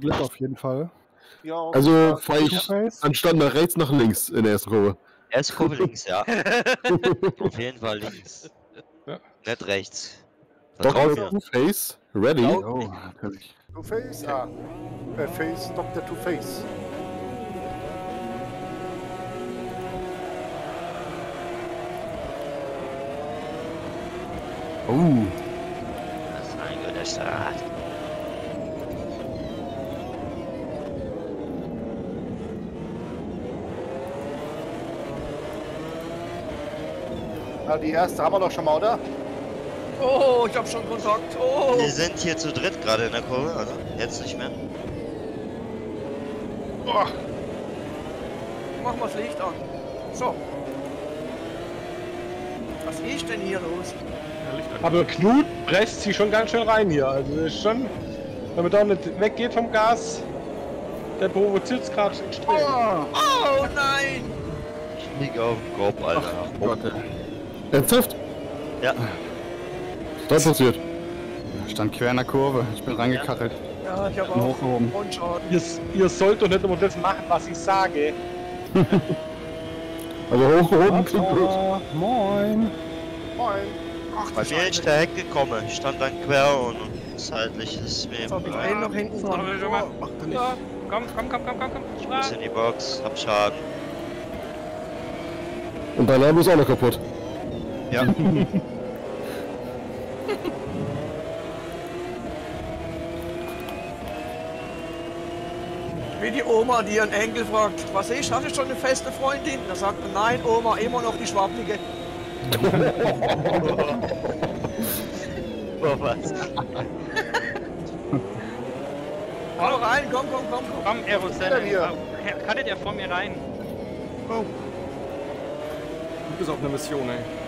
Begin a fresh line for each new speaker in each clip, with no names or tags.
viel Glück auf jeden Fall.
Ja,
Also fahre ich anstatt nach rechts nach links in der ersten Kurve.
Erst Kurve links, ja. Auf jeden Fall links.
Ja.
Nicht rechts.
Dr.
Vertrau mir.
Two-Face, ready?
Oh, natürlich.
Two-Face? Ah. Äh, Face, Dr. Two-Face.
Oh,
Das ist ein guter Start.
Ah, die erste haben wir doch schon mal, oder?
Oh, ich hab schon Kontakt. Oh.
Wir sind hier zu dritt gerade in der Kurve, also jetzt nicht mehr.
Oh. Mach mal das Licht an. So. Was ist denn hier los?
Aber Knut presst sich schon ganz schön rein hier. Also das ist schon, wenn man da nicht weggeht vom Gas, der provoziert es gerade extrem.
Oh nein!
Ich liege auf dem Kopf, Alter.
Gott, ey.
Ernsthaft?
Ja.
Was passiert?
Stand quer in der Kurve. Ich bin reingekachelt.
Ja, ich hab
Bin
auch
hochgehoben.
Frontschaden.
Ihr, ihr sollt doch nicht immer das machen, was ich sage.
Also hochgehoben klingt gut.
Moin.
Moin.
Ach,
Bei
du
mir ist der Heck gekommen. Ich stand dann quer und seitlich ist mir
Jetzt hab ich einen noch hinten dran. Oh, macht er nicht.
Ja, komm, komm, komm, komm, komm, komm.
Ich muss in die Box, hab Schaden.
Und dein Name ist auch noch kaputt.
Ja.
Wie die Oma, die ihren Enkel fragt, was ist, hast du schon eine feste Freundin? Da sagt er, nein Oma, immer noch die Schwabbelige.
Oh, was?
Hau rein, komm, komm, komm, komm.
Komm, Aeroselle.
hier?
Cuttet ihr vor mir rein.
Du bist auf einer Mission, ey.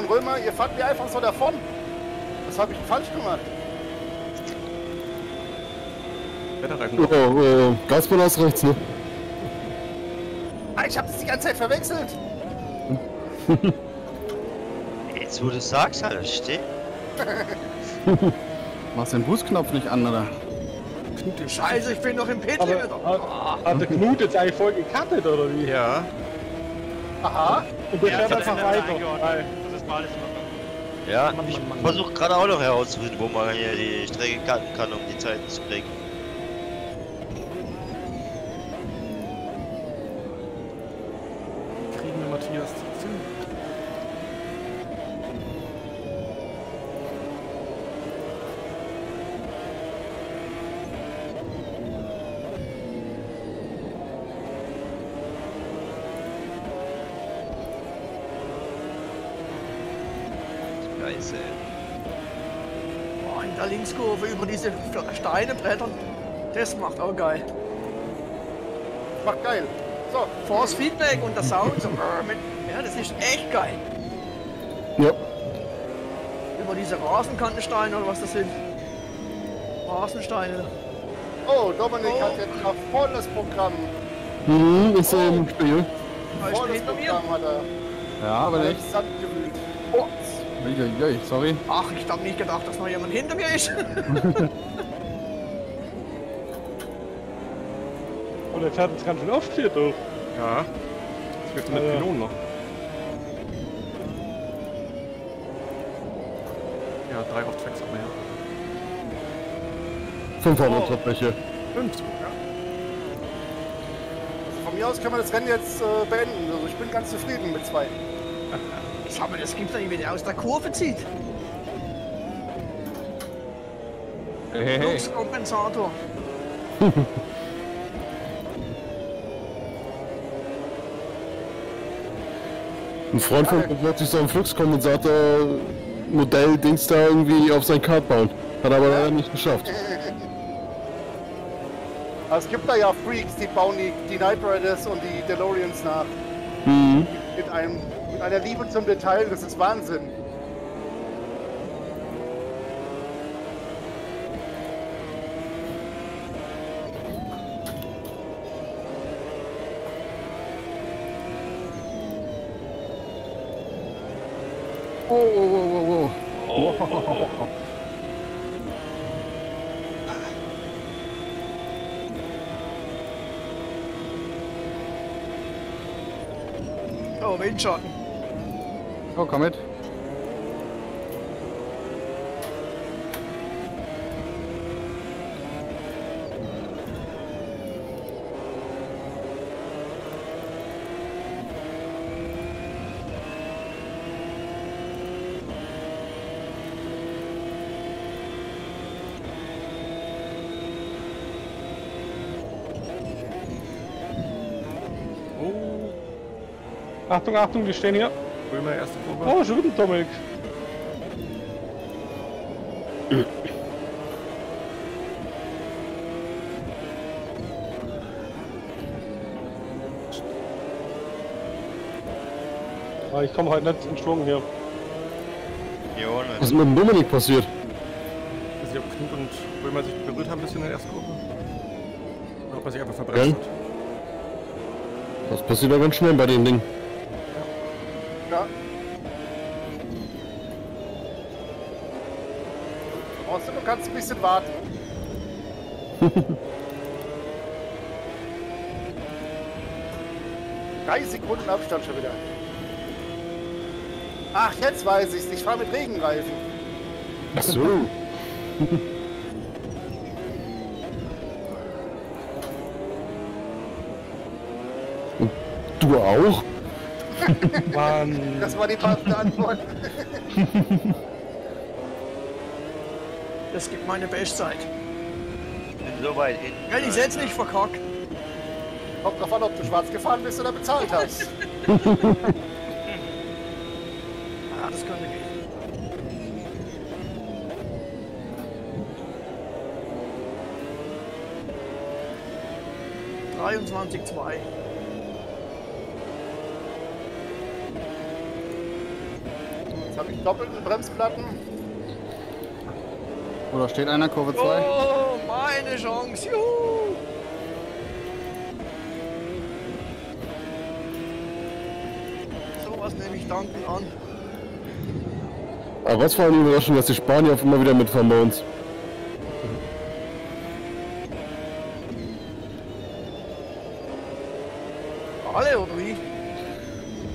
und Römer, ihr fahrt mir einfach so davon. Was habe ich denn falsch gemacht?
Oh, Gaspedal ist rechts, ne?
Ah, ich habe das die ganze Zeit verwechselt.
Jetzt, wo du sagst, Alter, steht.
Machst den Boostknopf nicht an, oder?
Scheiße, ich bin noch im Pit
Aber
Limit.
hat, hat der Knut jetzt eigentlich voll gecuttet oder wie?
Ja.
Aha.
Und der
Ja,
fährt einfach
er
weiter.
Alles Ordnung.
Ja, ich versuche gerade auch noch herauszufinden, wo man hier die Strecke cutten kann, um die Zeiten zu kriegen.
Linkskurve über diese Steine brettern. Das macht auch geil.
Macht geil. So,
Force Feedback und der Sound so. Ja, das ist echt geil.
Ja.
Über diese Rasenkantensteine oder was das sind. Rasensteine.
oh, Dominik
Oh.
hat jetzt noch volles Programm.
Mhm, ist er im Spiel.
Volles. Programm hat er.
Ja, aber
er
nicht.
Gewühlt. Oh,
Uiuiui, sorry.
Ach, ich hab nicht gedacht, dass noch jemand hinter mir ist.
und er fährt jetzt ganz schön oft hier durch.
Ja. Das wird mit
Ja, ja.
Pylon noch. Ja, drei auf Tracks hat man ja.
Fünf haben
Oh.
wir Top-Bäche.
Fünf. so.
also von mir aus kann man das Rennen jetzt äh, beenden. Also ich bin ganz zufrieden mit zwei.
Sag mal, das gibt's doch nicht, wenn der aus der Kurve zieht.
Hey, hey, hey.
Luxkompensator.
Ein Freund von mir wird sich so ein Fluxkompensator-Modell-Dings da irgendwie auf sein Kart bauen. Hat aber leider nicht geschafft.
Es gibt da ja Freaks, die bauen die, die Knight Riders und die DeLoreans nach.
Mhm.
Mit, einem, einer Liebe zum Detail, das ist Wahnsinn.
Oh, oh, oh, oh, oh.
Oh, Windschatten.
Oh, komm mit.
Achtung, Achtung, die stehen hier.
Römer erste Kurve.
Oh, schon wieder Dominik. Ah, ich komme heute nicht in Schwung hier.
Ja, auch
Was ist mit dem Dominik passiert?
Ich weiß nicht, ob Knut und Römer sich berührt haben ein bisschen in der ersten Kurve. Oder ob er sich einfach
Gell?
verbremst hat.
Das passiert ja ganz schnell bei den Dingen.
Du, kannst ein bisschen warten. Drei Sekunden Abstand schon wieder. Ach, jetzt weiß ich's. Ich fahre mit Regenreifen.
Ach so. Und du auch?
Mann.
Das war die passende Antwort.
Das gibt meine Bestzeit.
Bin so weit hinten.
Wenn ich jetzt nicht verkackt.
Kommt drauf an, ob du schwarz gefahren bist oder bezahlt hast.
Ja, das könnte gehen. Dreiundzwanzig zwei.
Jetzt habe ich doppelte Bremsplatten.
Oder steht einer, Kurve 2?
Oh, meine Chance. Juhu. Sowas nehme ich dankend an.
Aber was vor allem überraschend, dass die Spanier auf immer wieder mitfahren bei uns.
Alle oder wie?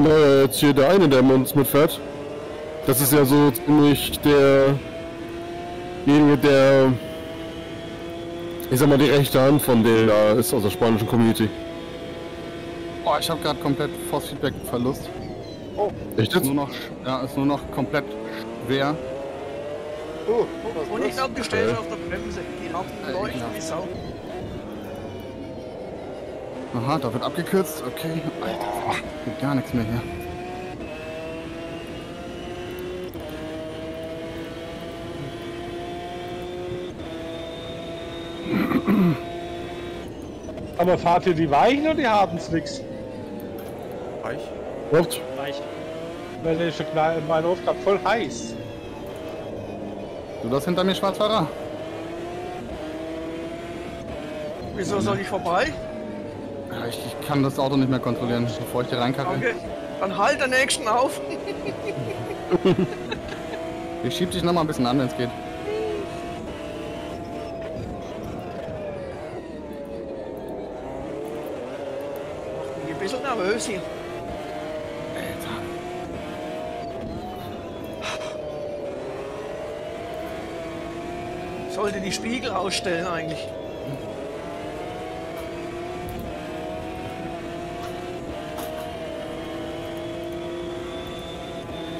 Naja, jetzt hier der eine, der mit uns mitfährt. Das ist ja so ziemlich derjenige, der, ich sag mal, die rechte Hand von der da ist aus der spanischen Community.
Oh, ich habe gerade komplett Force Feedback Verlust.
Echt
Ist
jetzt?
nur noch, ja, ist nur noch komplett schwer.
Oh, oh,
Und ich glaube, du stehst
Okay.
auf der Bremse. Die Lampen
Äh,
leuchten
ja.
wie Sau.
Aha, da wird abgekürzt. Okay. Alter, geht gar nichts mehr hier.
Aber fahrt ihr die weichen oder die harten Slicks?
Weich.
What?
Weich.
Weil der ist schon klar in meiner Aufgabe voll heiß.
Du das hinter mir, Schwarzfahrer?
Wieso soll ich vorbei?
Ja, ich, ich kann das Auto nicht mehr kontrollieren, bevor ich hier reinkacke.
Okay. Dann halt den nächsten auf.
Ich schieb dich noch mal ein bisschen an, wenn es geht.
Hier.
Alter.
Sollte die Spiegel ausstellen eigentlich.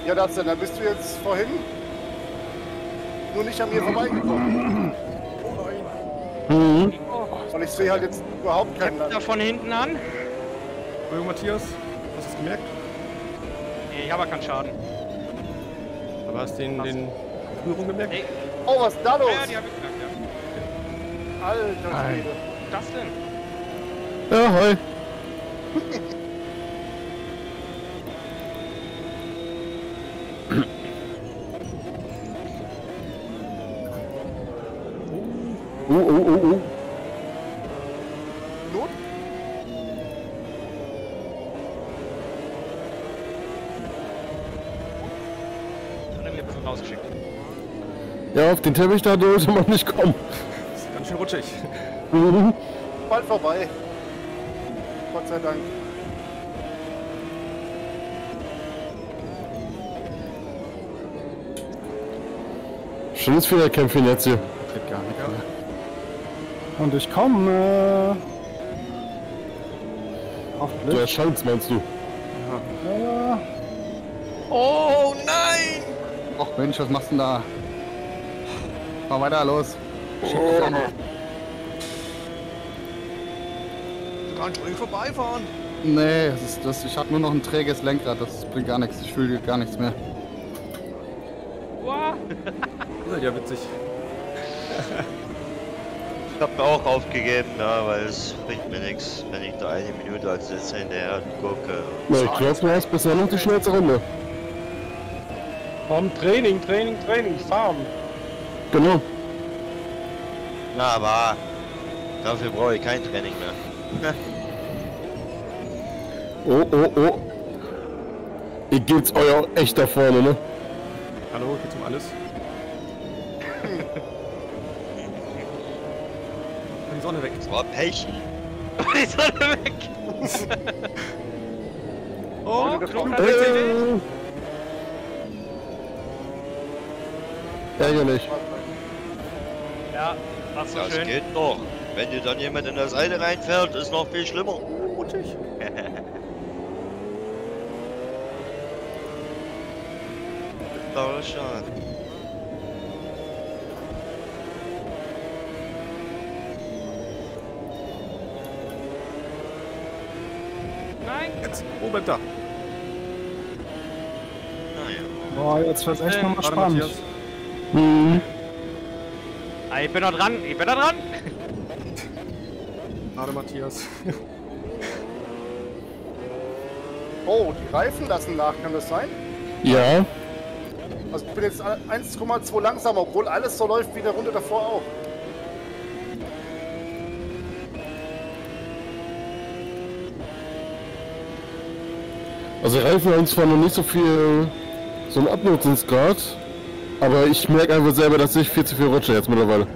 Ja, das denn. Dann bist du jetzt vorhin nur nicht an mir vorbeigekommen.
Mhm.
Und ich sehe halt jetzt überhaupt keinen
Da von hinten an.
Entschuldigung, Matthias. Hast du es gemerkt?
Nee, ich habe keinen Schaden.
Aber hast du den, den Berührung gemerkt?
Nee,
Oh, was ist da los?
Ja, die hab ich geknackt, ja.
Alter Schwede.
Was das denn?
Ja, hi.
rausgeschickt.
Ja, auf den Teppich da sollte man nicht kommen.
Das ist ganz schön rutschig.
Mhm.
Bald vorbei. Gott sei Dank.
Schönes Fehlerkämpfchen jetzt hier.
Krieg gar nichts mehr. Und ich komme.
Du
Hoffentlich.
erscheinst, meinst du?
Ja.
Oh nein!
Och Mensch, was machst du denn da? Fahr weiter, los. Schick.
Du kannst ruhig vorbeifahren.
Nee, das ist, das, ich habe nur noch ein träges Lenkrad, das bringt gar nichts. Ich fühle gar nichts mehr.
Wow.
Ihr seid ja witzig.
Ich hab mir auch aufgegeben, ja, weil es bringt mir nichts, wenn ich da eine Minute als letzter hinterher gucke.
Na, ich glaube, du hast bisher noch die schnellste Runde.
Komm, Training, Training, Training, Farm.
Genau.
Na, aber dafür brauche ich kein Training mehr.
Oh, oh, oh. Ihr geht's euer echt da vorne, ne?
Hallo, geht's um alles? Die Sonne weg.
Das war Pech. Die Sonne weg.
Oh, Klon hat
Äh,
richtig.
Ärgerlich.
Ja, ach so
Das
schön.
geht noch. Wenn dir dann jemand in der Seite reinfährt, ist noch viel schlimmer. Ist schade.
Nein.
Jetzt. Oh, bleibt da.
Naja.
Boah, jetzt wird's echt nochmal spannend.
Matthias.
Hm.
Ah, ich bin noch dran, ich bin noch dran.
Gerade Matthias.
Oh, die Reifen lassen nach, kann das sein?
Ja.
Also ich bin jetzt 1,2 langsamer, obwohl alles so läuft wie der Runde davor auch.
Also Reifen haben zwar noch nicht so viel so einen Abnutzungsgrad, aber ich merke einfach selber, dass ich viel zu viel rutsche jetzt mittlerweile.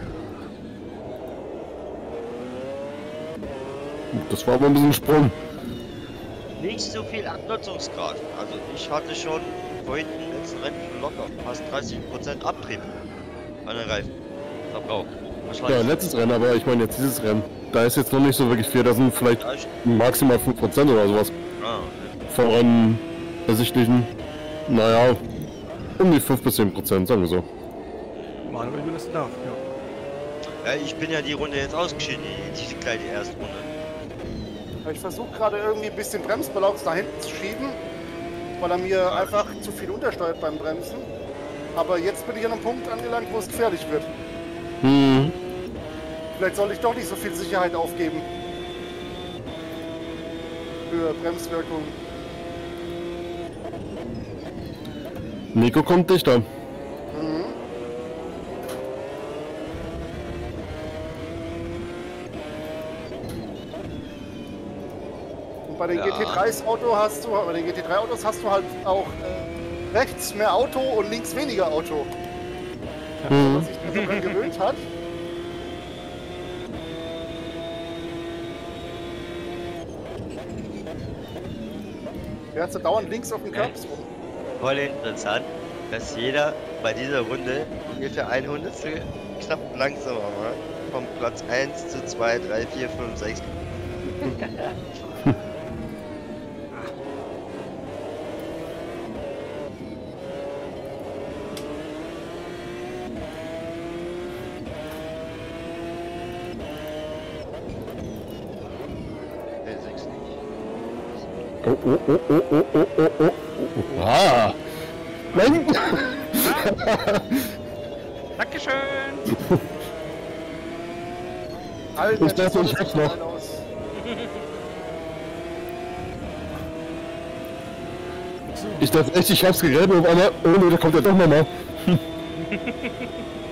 Das war aber ein bisschen Sprung.
Nicht so viel Abnutzungsgrad. Also ich hatte schon vorhin im letzten Rennen locker fast 30% Abtrieb an den Reifen. Verbrauch.
Ja, letztes Rennen, aber ich meine jetzt dieses Rennen. Da ist jetzt noch nicht so wirklich viel, da sind vielleicht maximal 5% oder sowas.
Ah, okay.
Vom Rennen ersichtlichen. Naja, um die 5 bis 10%, sagen wir so.
Manuel überlässt nach. Ja.
Ja, ich bin ja die Runde jetzt ausgeschieden, die, die kleine erste Runde.
Ich versuche gerade irgendwie ein bisschen Bremsbalance nach hinten zu schieben, weil er mir einfach zu viel untersteuert beim Bremsen. Aber jetzt bin ich an einem Punkt angelangt, wo es gefährlich wird.
Hm.
Vielleicht soll ich doch nicht so viel Sicherheit aufgeben. Für Bremswirkung.
Nico kommt dichter.
Und bei den
Ja.
GT3s Auto hast du, bei den GT3 Autos hast du halt auch äh, rechts mehr Auto und links weniger Auto. Wenn man
Hm.
sich daran gewöhnt hat. Der hat so dauernd links auf dem Curbs rum.
Voll interessant, dass jeder bei dieser Runde ungefähr ein Hundertstel knapp langsamer war. Vom Platz 1 zu 2, 3, 4, 5, 6.
Oh, oh, oh, oh, oh, oh, oh. Ah. Nein.
Dankeschön.
Alter,
ich dachte, ich hab's noch. Ich dachte echt, ich hab's gegräbt und auf oh da kommt ja doch nochmal.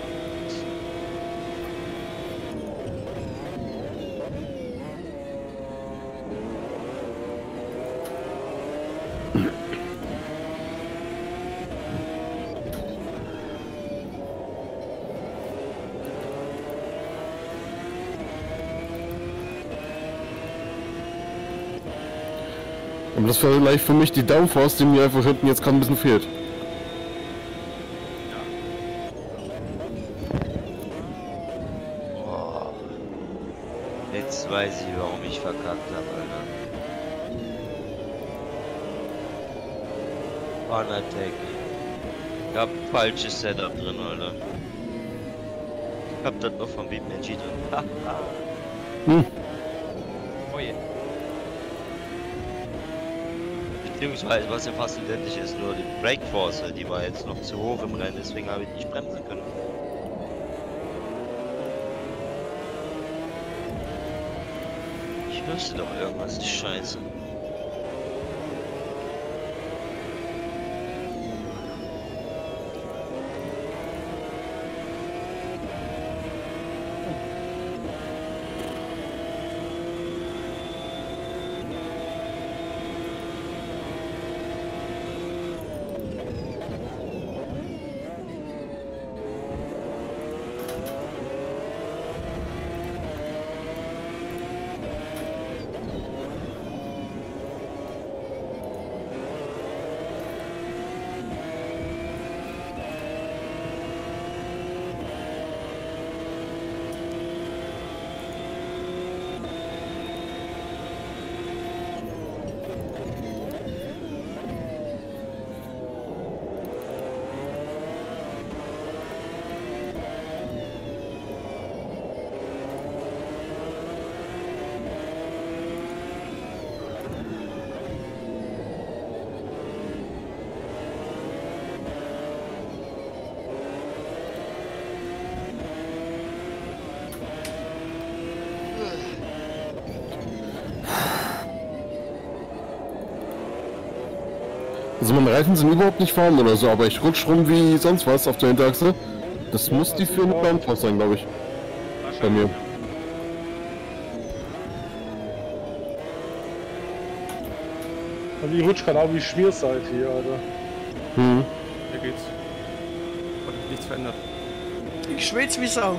Und das war vielleicht für mich die Downforce, die mir einfach hinten jetzt gerade ein bisschen fehlt.
Boah. Jetzt weiß ich, warum ich verkackt habe, Alter. Unattacking. Ich hab falsches Setup drin, Alter. Ich hab das noch vom BeatMagie drin.
Oh
Beziehungsweise, was ja fast identisch ist, nur die Breakforce, die war jetzt noch zu hoch im Rennen, deswegen habe ich nicht bremsen können. Ich wüsste doch irgendwas, die Scheiße.
Also meine Reifen sind überhaupt nicht vorhanden oder so, aber ich rutsch rum wie sonst was auf der Hinterachse. Das muss die für eine Downforce sein, glaube ich. Bei mir.
Also ich rutsch gerade auch wie Schmierseite hier, Alter.
Hm.
Hier geht's. Hat sich nichts verändert.
Ich schwitze wie Sau.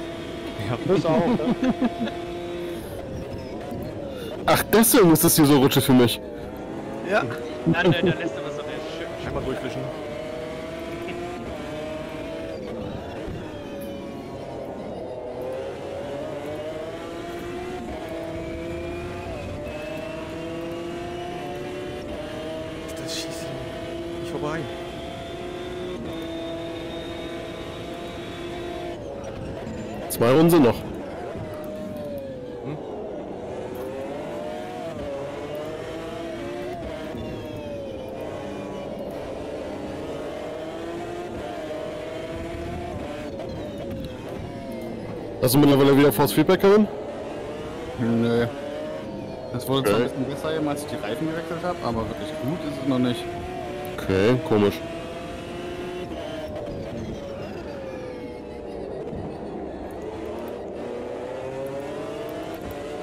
Das auch, ne?
Ach, deswegen ist das hier so rutschig für mich.
Ja.
Dann, dann lässt du was.
Einmal durchwischen. Das schießt nicht vorbei.
Zwei Runden noch. Hast du mittlerweile wieder Force Feedback, Kevin?
Nö. Das wurde zwar
Okay.
ein bisschen besser, eben, als ich die Reifen gewechselt habe, aber wirklich gut ist es noch nicht.
Okay, komisch.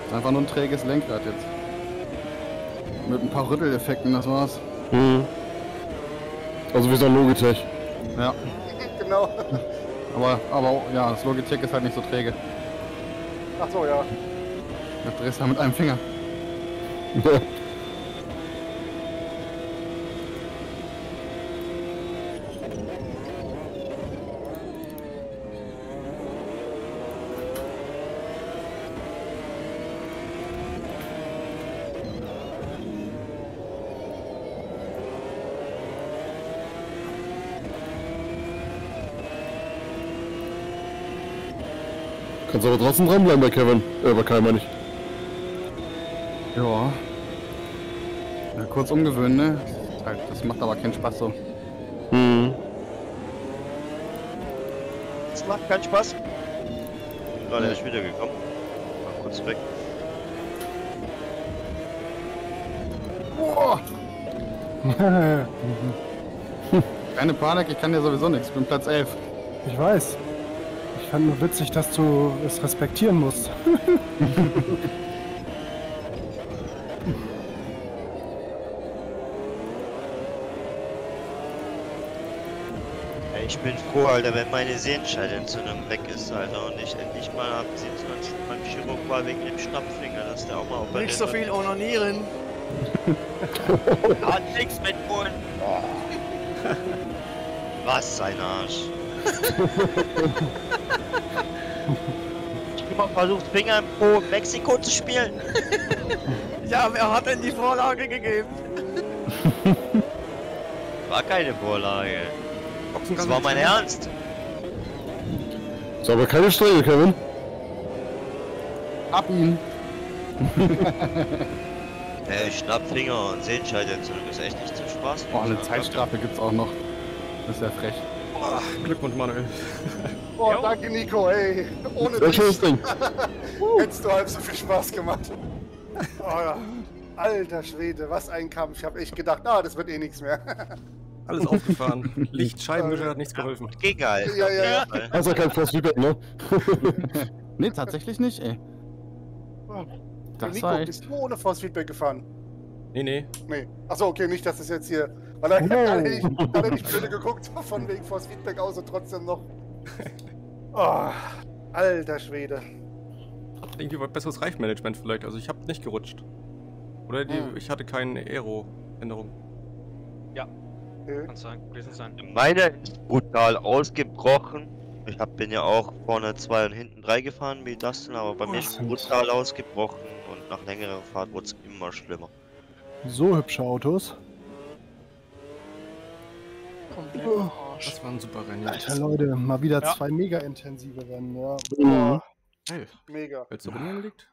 Ist einfach nur ein träges Lenkrad jetzt. Mit ein paar Rütteleffekten, das war's.
Hm. Also wie so ein Logitech.
Ja.
genau.
Aber, aber ja, das Logitech ist halt nicht so träge.
Ach so, ja.
Das drehst du halt mit einem Finger.
Kannst aber trotzdem dranbleiben bei Kevin. Äh, bei Kai meine ich.
Ja. ja kurz umgewöhnen, ne? Das macht aber keinen Spaß so.
Hm.
macht keinen Spaß. Gerade erst wieder gekommen. Mal kurz weg.
Boah, keine Panik, ich kann dir sowieso nichts. Ich bin Platz 11.
Ich weiß. Ich fand nur witzig, dass du es respektieren musst.
Ich bin froh, Alter, wenn meine Sehenscheidentzündung weg ist, Alter, und ich endlich mal am 27. beim Chirurg war wegen dem Schnappfinger, dass der auch mal operiert
Nicht so viel onanieren.
Hat nix mit Mund. Was ein Arsch. ich hab mal versucht, Finger im Po Mexiko zu spielen.
Ja, wer hat denn die Vorlage gegeben?
War keine Vorlage. Das
Boxengang
war mein Ernst.
Ist aber keine Strecke, Kevin.
Ab ihn.
Ey, Schnappfinger und Sehenscheidentzündung ist echt nicht zum Spaß.
Oh, eine Zeitstrafe gibt's auch noch. Das ist ja frech.
Ach, Glückwunsch, Manuel.
Boah, danke Nico, ey. Ohne
Sehr
dich
schönes Ding.
hättest du halb so viel Spaß gemacht. Oh, ja. Alter Schwede, was ein Kampf. Ich habe echt gedacht, ah, das wird eh nichts mehr.
Alles aufgefahren. Licht, Scheibenwischer hat nichts geholfen.
Ging halt.
Ja, ja, ja.
Hast ja kein Force Feedback, ne?
Nee, tatsächlich nicht, ey. Das
Nico,
war echt.
bist du ohne Force Feedback gefahren?
Nee, nee.
Nee. Achso, okay, nicht, dass es jetzt hier. Weil er
No.
hat nicht, hat er nicht blöde geguckt, von wegen Force Feedback aus und trotzdem noch. Oh, alter Schwede.
Irgendwie was besseres Reifmanagement vielleicht. Also ich habe nicht gerutscht. Oder die,
Hm.
ich hatte keine Aero-Änderung.
Okay.
Kann sein, gewesen sein.
Meine ist brutal ausgebrochen. Ich hab, bin ja auch vorne zwei und hinten drei gefahren wie Dustin, aber bei mir ist
Oh,
brutal ausgebrochen und nach längerer Fahrt wurde es immer schlimmer.
So hübsche Autos.
Komplett
Oh.
Das war ein super Rennen.
Alter Leute, mal wieder
Ja.
zwei mega intensive Rennen, ja.
Mhm.
Hey,
mega.
willst du rumliegen liegt?